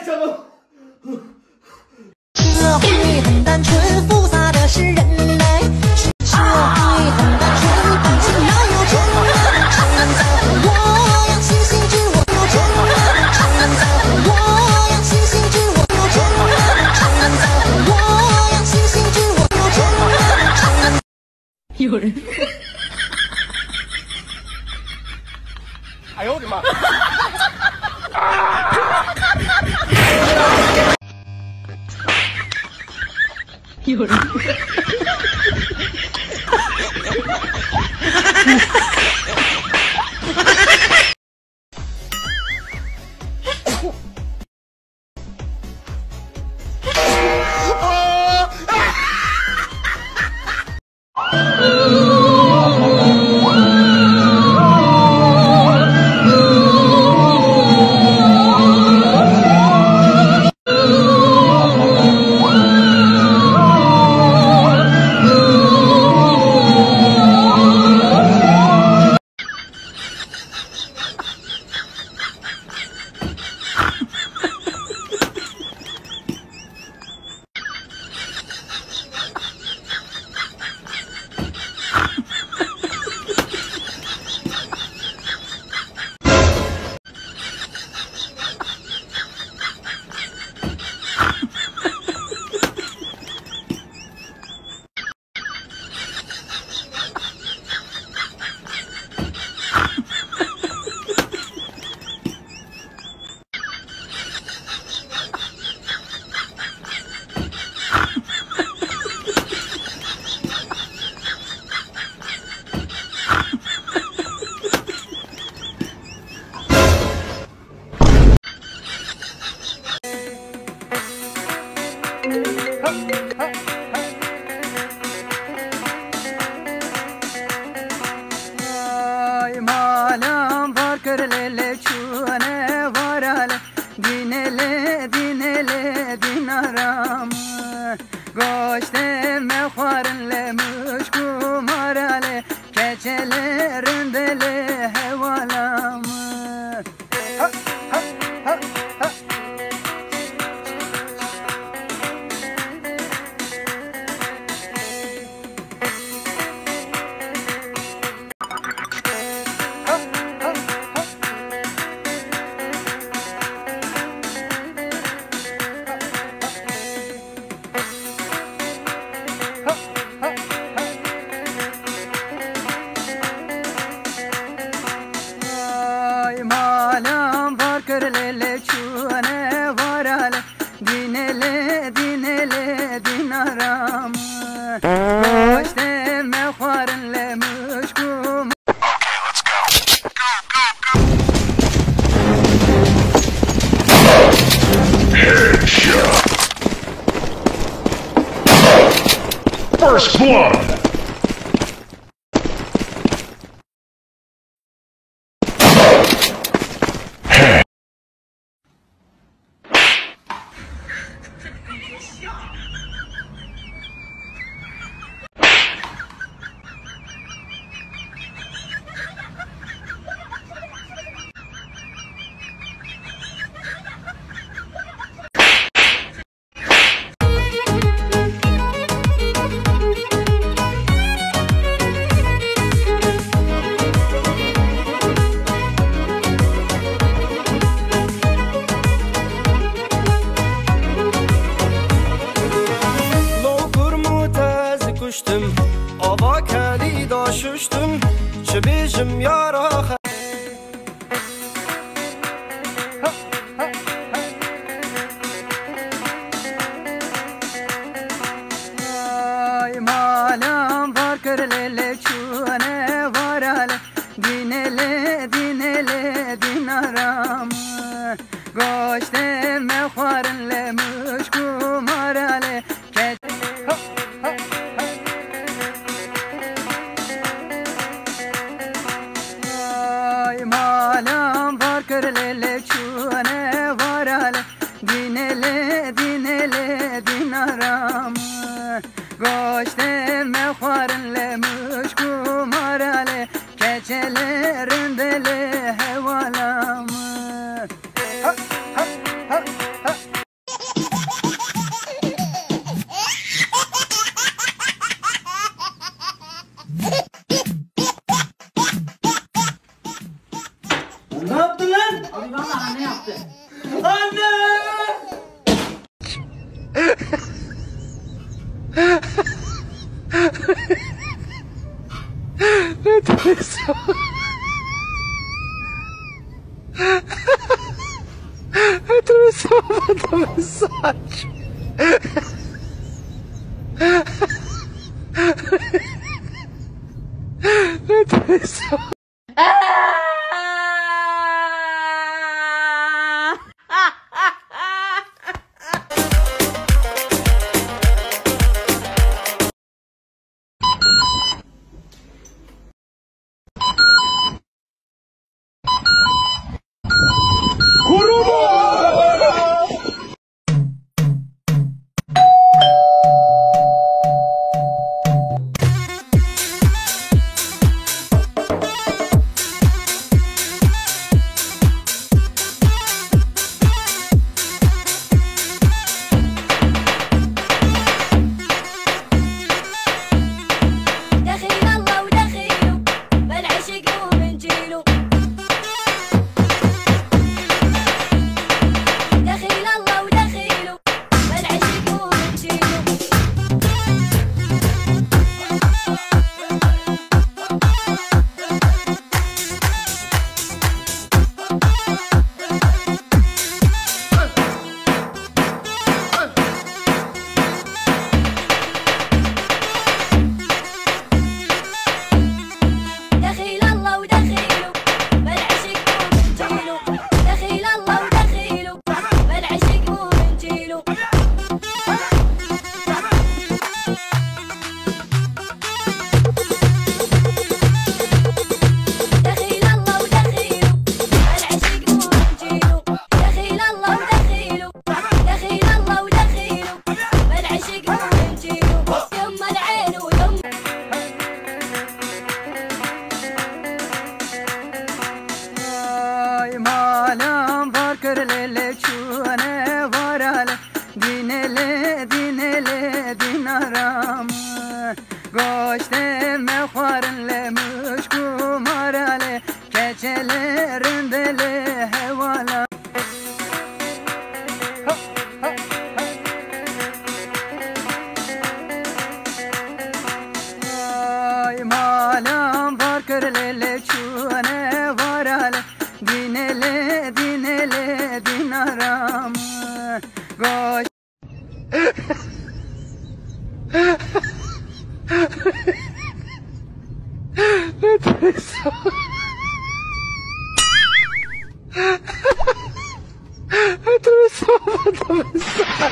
Ay, chalo. 夜。Malam var kırlele çune var ale Dinele dinele dinaram Goşte lele çune varale dinele dinele dinaram başte me xwarin le müşkum First blood! آبا کلی داشتم چه بیجم یارا céu. Atravessou a banda mensagem. Atravessou. that is so... Это весело, это весело.